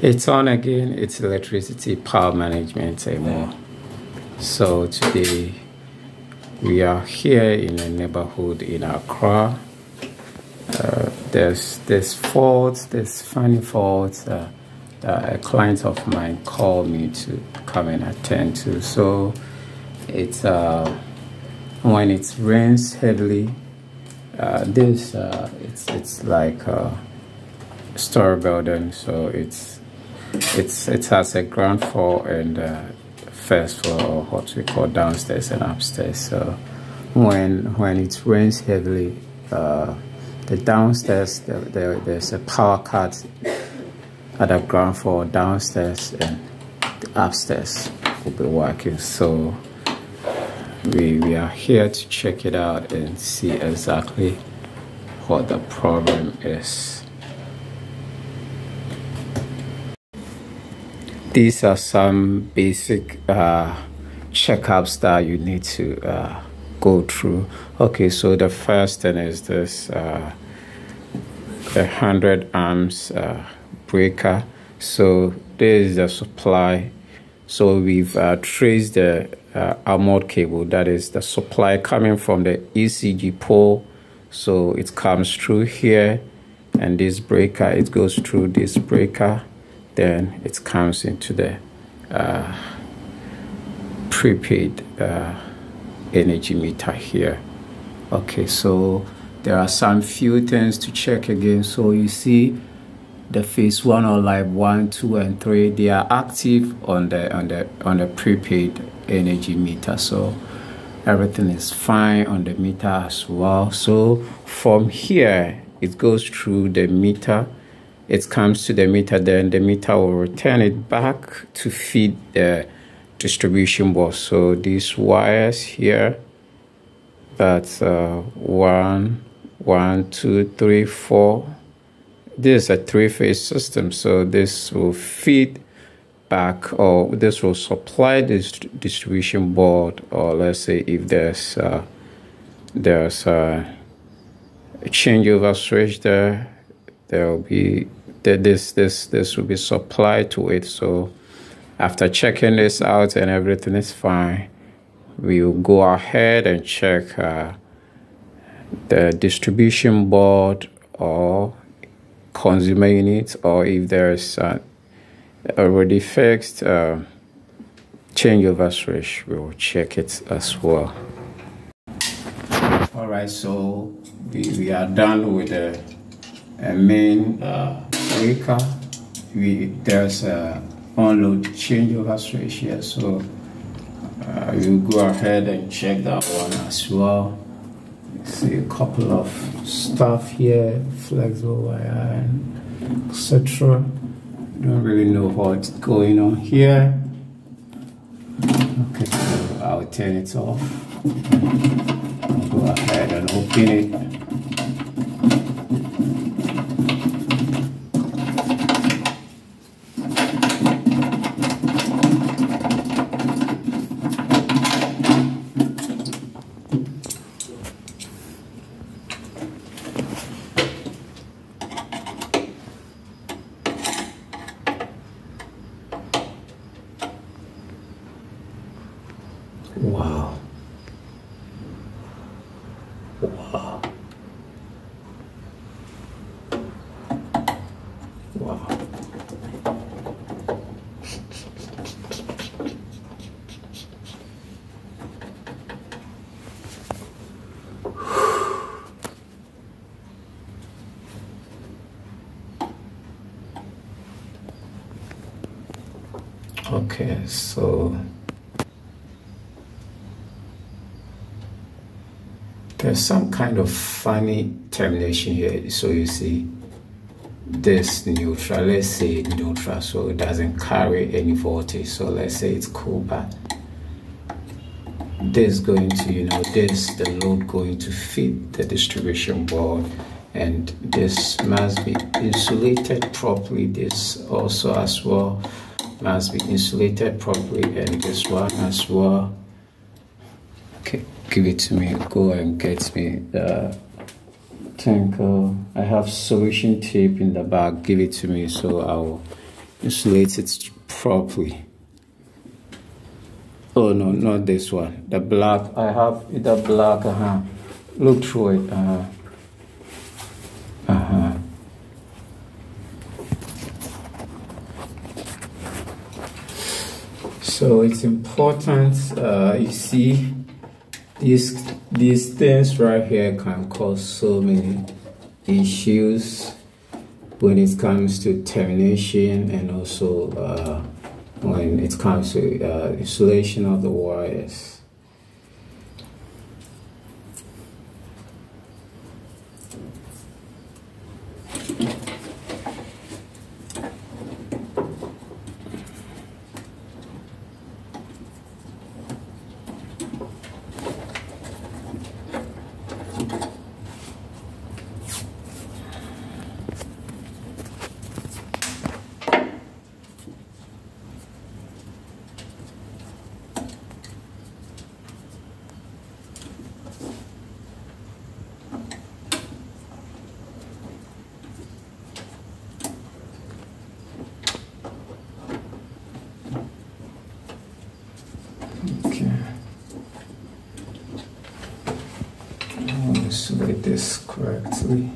It's on again. It's electricity power management anymore. So today we are here in a neighborhood in Accra. Uh, there's there's faults, there's funny faults. Uh, uh, a client of mine called me to come and attend to. So it's uh, when it rains heavily. Uh, this uh, it's it's like a store building, so it's it's it has a ground floor and uh, first floor or what we call downstairs and upstairs. So when when it rains heavily uh, the downstairs the, the, there's a power cut at the ground floor downstairs and the upstairs will be working. So we, we are here to check it out and see exactly what the problem is these are some basic uh, checkups that you need to uh, go through. Okay, so the first thing is this uh, 100 amps uh, breaker. So this is the supply. So we've uh, traced the uh, armored cable, that is the supply coming from the ECG pole. So it comes through here and this breaker, it goes through this breaker then it comes into the uh, prepaid uh, energy meter here. Okay so there are some few things to check again. So you see the phase one or live one two and three they are active on the on the on the prepaid energy meter. So everything is fine on the meter as well. So from here it goes through the meter it comes to the meter, then the meter will return it back to feed the distribution box. So these wires here, that's uh, one, one, two, three, four. This is a three-phase system, so this will feed back, or this will supply this distribution board, or let's say if there's uh, there's a changeover switch there, there will be this this this will be supplied to it. So after checking this out and everything is fine, we will go ahead and check uh, the distribution board or consumer unit, or if there's uh, already fixed uh, changeover switch, we will check it as well. All right, so we, we are done with the uh, main uh, breaker, we, there's a onload changeover switch here. So uh, you go ahead and check that one as well. See a couple of stuff here, flexible wire and etc. Don't really know what's going on here. Okay, so I'll turn it off. Go ahead and open it. Okay, so there's some kind of funny termination here. So you see this neutral, let's say neutral, so it doesn't carry any voltage. So let's say it's but this going to, you know, this, the load going to feed the distribution board and this must be insulated properly. This also as well must be insulated properly and this one as well. Okay give it to me. Go and get me the tanker. I have solution tape in the bag. Give it to me so I'll insulate it properly oh no not this one the black i have the black uh-huh look through it uh-huh uh-huh so it's important uh, you see these these things right here can cause so many issues when it comes to termination and also uh, when it comes to uh, installation of the wires this correctly.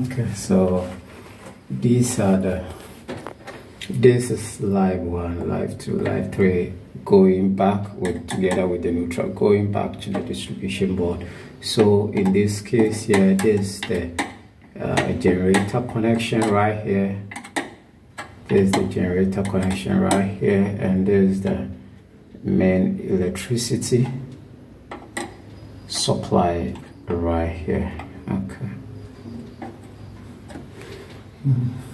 Okay so these are the this is live one live two live three going back with together with the neutral going back to the distribution board. So in this case here this the uh, generator connection right here. There's the generator connection right here and there's the main electricity supply right here. Okay Mm-hmm.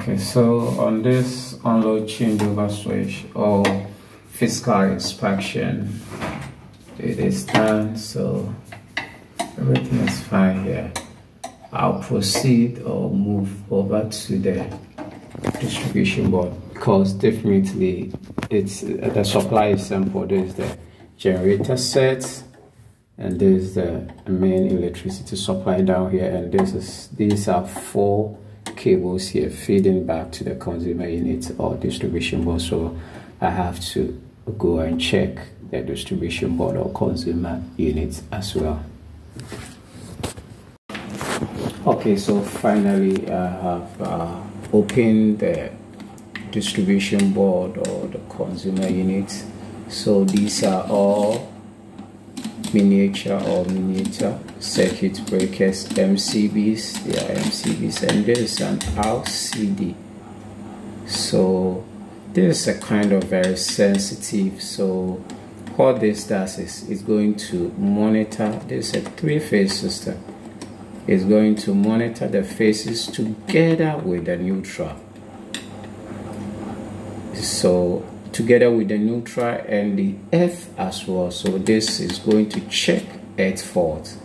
Okay so on this onload changeover switch or physical inspection it is done so everything is fine here. I'll proceed or move over to the distribution board because definitely it's the supply is simple. There's the generator set and there's the main electricity supply down here and this is these are four cables here feeding back to the consumer unit or distribution board so I have to go and check the distribution board or consumer unit as well. Okay so finally I have uh, opened the distribution board or the consumer unit so these are all miniature or miniature circuit breakers MCBs they are MCBs and this is an RCD so this is a kind of very sensitive so what this does is it's going to monitor this is a three-phase system. It's going to monitor the phases together with the neutral. So together with the neutral and the earth as well. So this is going to check earth fault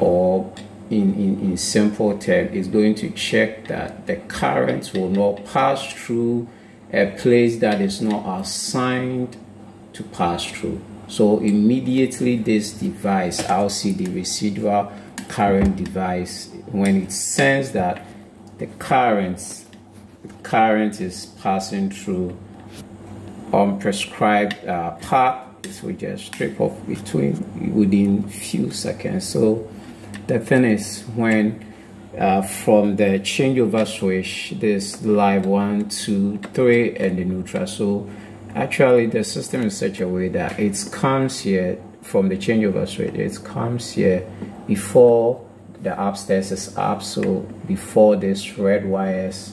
or in, in, in simple terms is going to check that the current will not pass through a place that is not assigned to pass through. So immediately this device I'll see the residual current device. When it senses that the current the current is passing through unprescribed uh, path this will just strip off between within few seconds. So the thing is when uh, from the changeover switch this live one two three and the neutral. So actually the system is such a way that it comes here from the changeover switch. It comes here before the upstairs is up. So before this red wires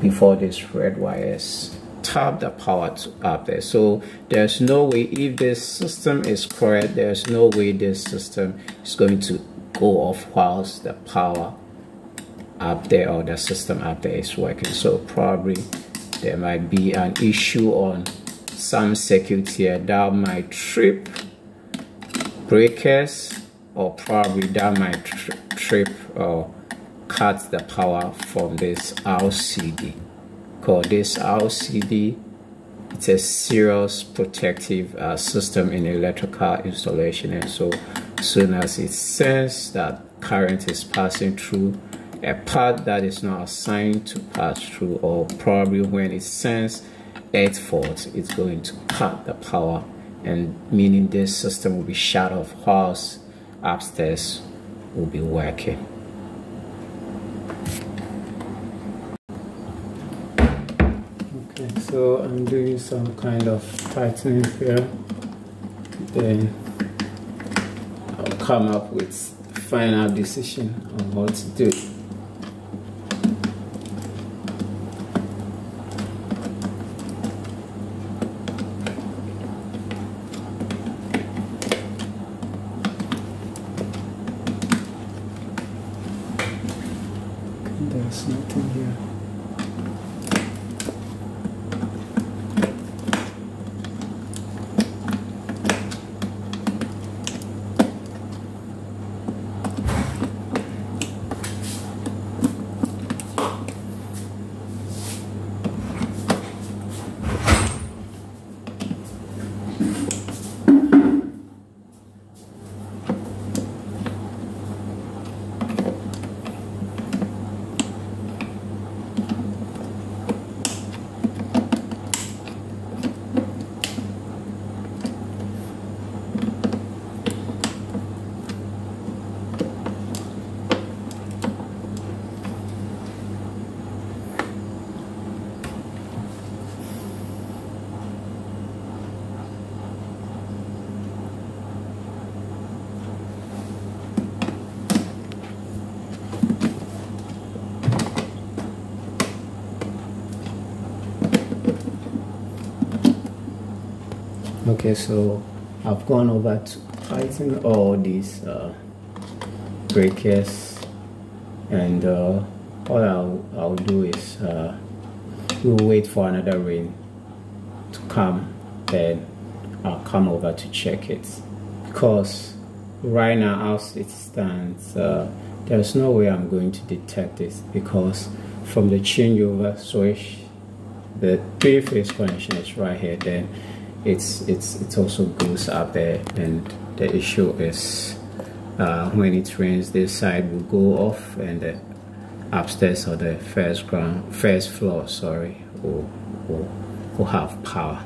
before this red wires tap the power up there. So there's no way if this system is correct there's no way this system is going to go off whilst the power up there or the system up there is working. So probably there might be an issue on some circuit here that might trip breakers or probably that might tri trip or cut the power from this RCD called this RCD it's a serious protective uh, system in electrical installation and so soon as it senses that current is passing through a path that is not assigned to pass through or probably when it senses earth fault it's going to cut the power and meaning this system will be shut off whilst upstairs will be working so I'm doing some kind of tightening here. Then I'll come up with final decision on what to do there's nothing here okay so I've gone over to tighten all these uh, breakers and uh, what I'll, I'll do is uh, we'll wait for another rain to come then I'll come over to check it. Because right now as it stands uh, there's no way I'm going to detect this because from the changeover switch the three phase connection is right here then it's it's it also goes up there and the issue is uh, when it rains this side will go off and the upstairs or the first ground first floor sorry will, will, will have power